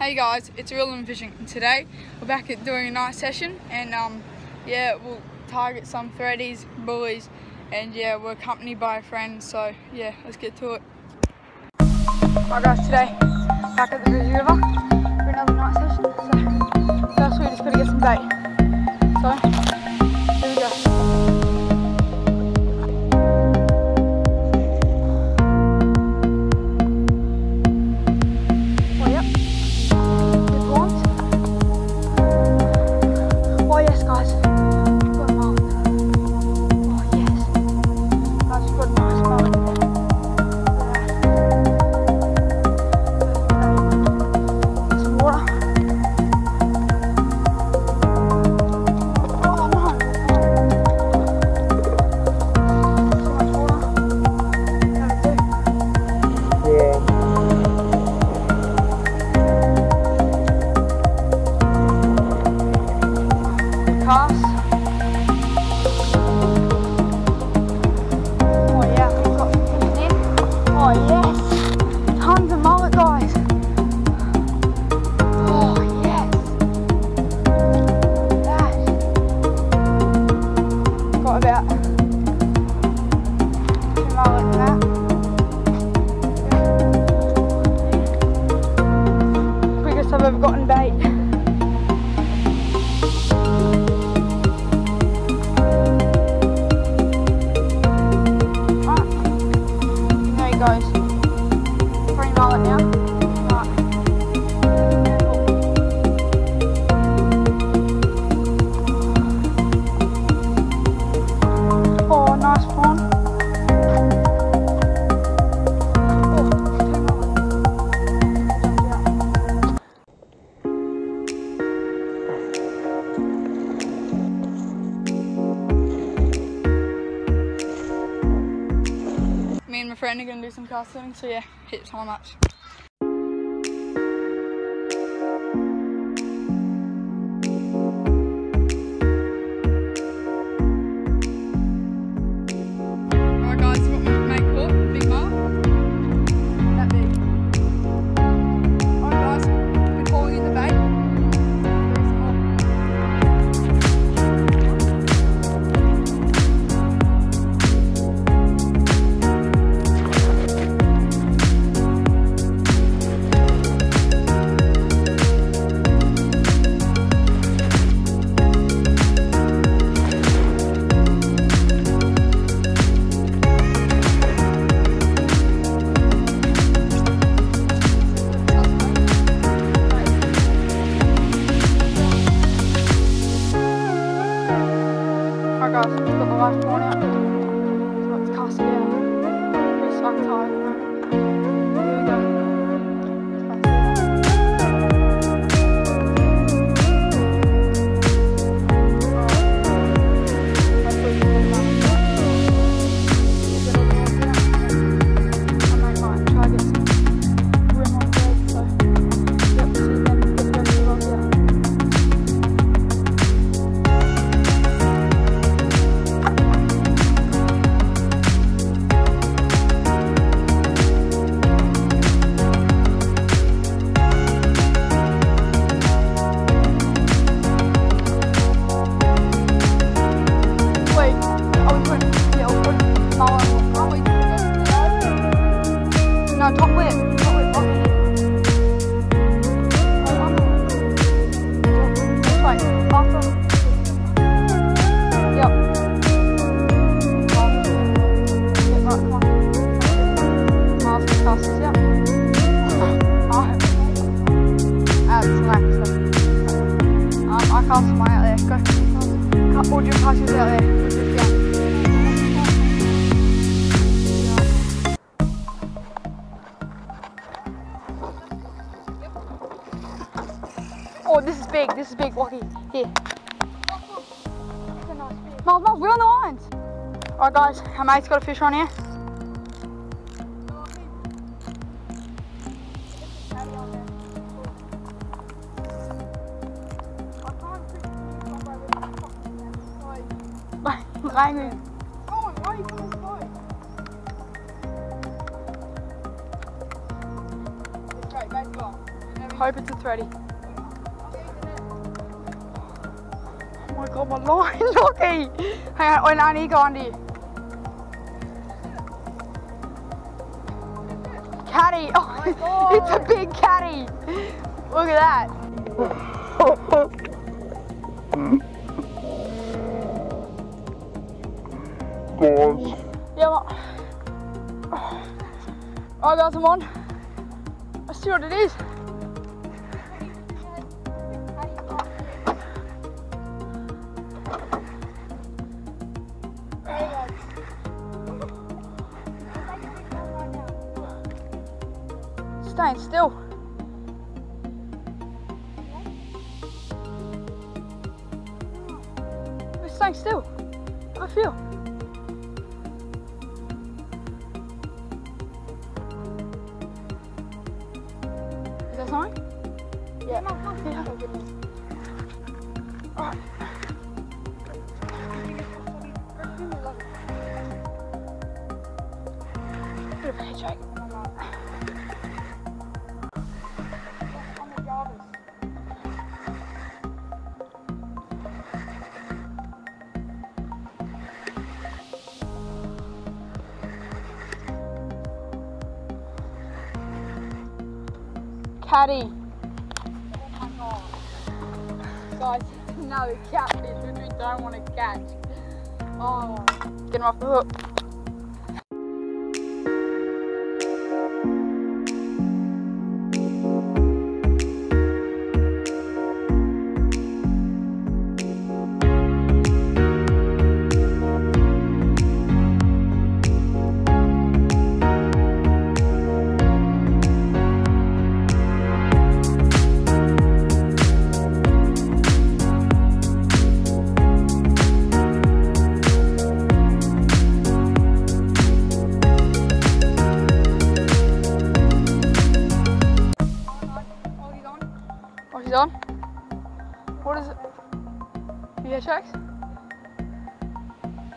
Hey guys, it's Real and Fishing. Today we're back at doing a night session and um, yeah, we'll target some threadies, bullies and yeah, we're accompanied by a friend so yeah, let's get to it. Alright guys, today back at the River for another night session. So first we just gotta get some bait. So some casting, so yeah, hit time lapse. Oh, this is big. This is big. Walkie. Here. No, no, we're on the lines. Alright, guys. Our mate's got a fish on here. Angry. Oh, Hope it's a thready. Oh my god, my line, Lockie! Hang on, I need to go under you. Caddy! Oh, it's a big caddy! Look at that. Guys, Yeah, well. I got some on. Let's see what it is. Staying still. Do I feel? Is that something? Yeah. yeah. Alright. Bit of a headache. Caddy. Guys, another catfish which we don't want to catch. Oh, get him off the hook.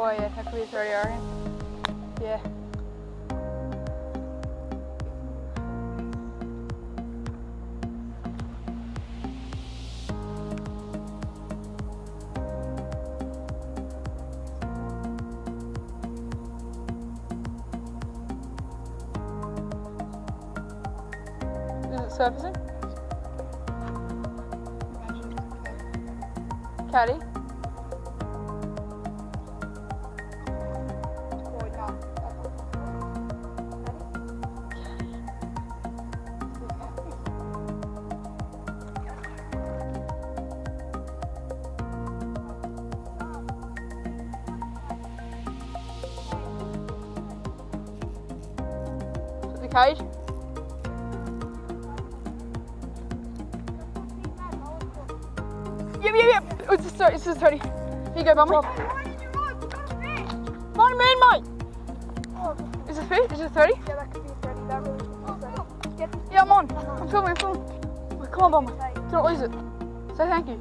Oh yeah, that could be a 30 I reckon. Yeah. Is it surfacing? Caddy? The? Yep, yep, yep. Oh, it's just 30. It's just 30. Here you go, Bummy. Mine, man, mate. Is it fish? Is it 30? Yeah, that could be a 30. That really could be a 30. Yeah, I'm on. I'm filming, I'm filming. Wait, come on, Bummy. Don't lose it. Say thank you.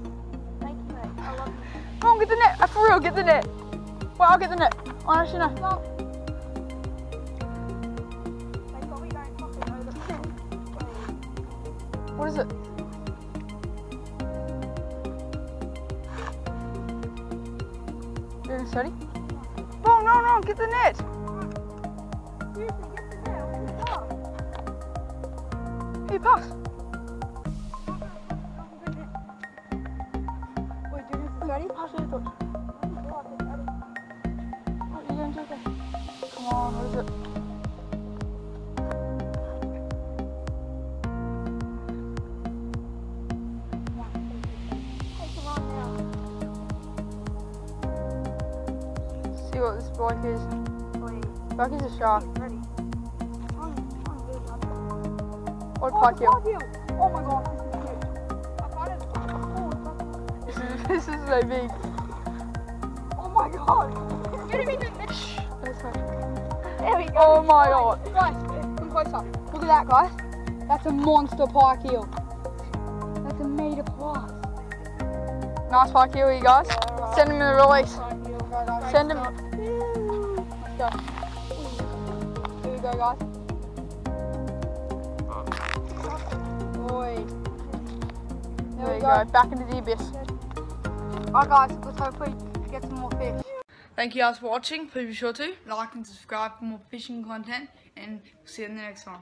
thank you, mate. I love you. Come on, get the net. For real, get the net. Wait, I'll get the net. I actually know. Well, What is it? You're ready? No, no, no, get the net. Get the net. Hey, pass. See what this bloke is. Wait, Bloke is a shark. he's ready. Come on, come on, dude. I'm- What Oh, pike the eel. Oh my god, this is huge. I find it. Oh, This is, this is so big. oh my god. Get him in the Shh. There we go. Oh my god. Guys, come closer. Look at that, guys. That's a monster pike eel. That's a meter plus. Nice pike here, you guys. Send him in the release. Send him. Go, guys. Oi. you you go. go. Back into the abyss. Alright guys, let's hopefully get some more fish. Thank you guys for watching. Please be sure to like and subscribe for more fishing content, and we'll see you in the next one.